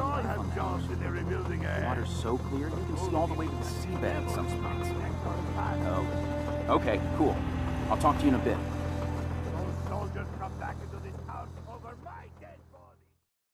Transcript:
Have rebuilding. The water's so clear, you can see all the way to the seabed in some spots. Oh. Okay, cool. I'll talk to you in a bit. Those soldiers come back into this house.